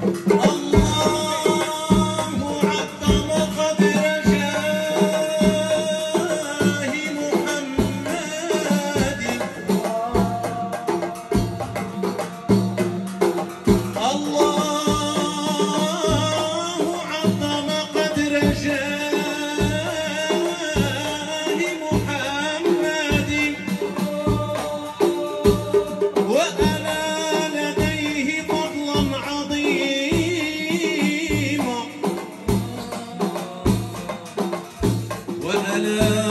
Oh! ولا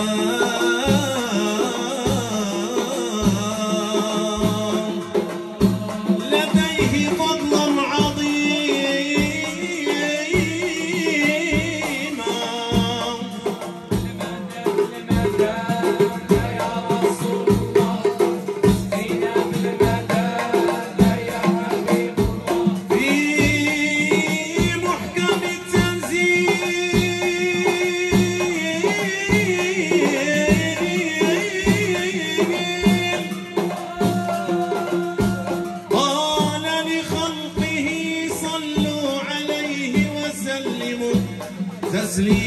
sleep.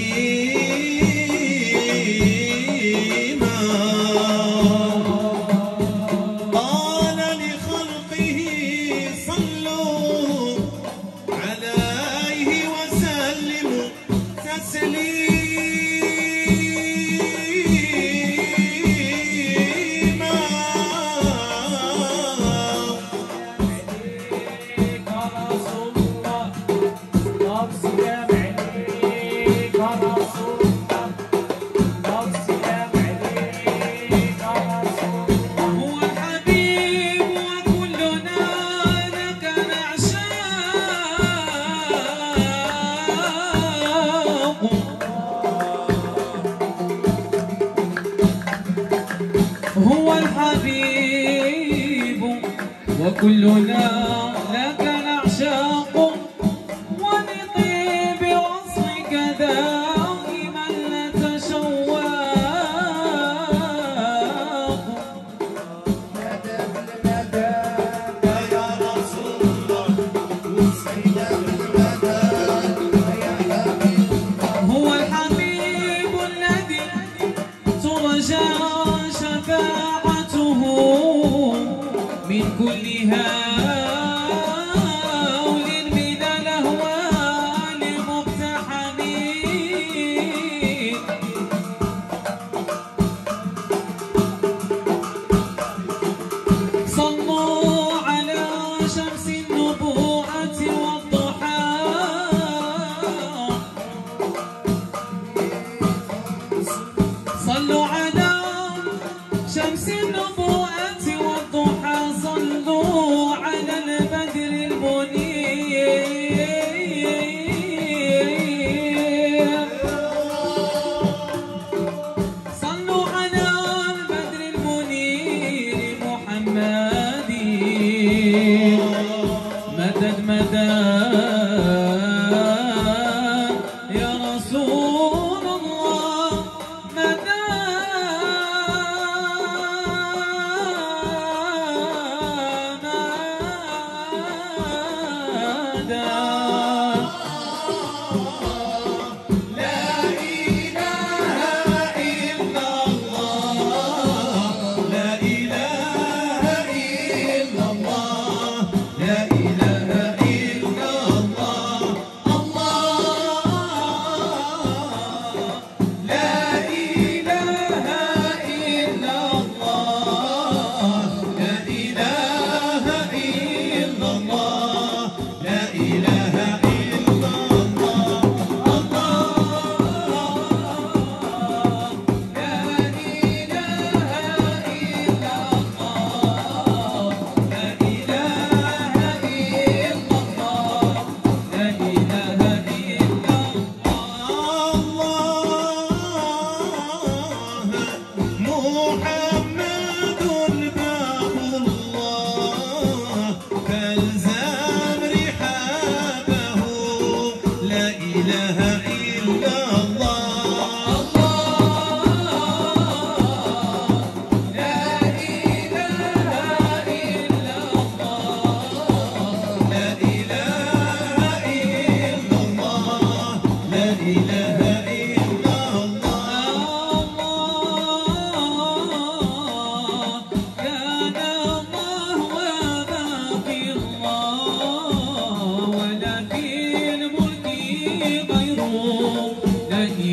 Yeah.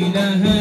إله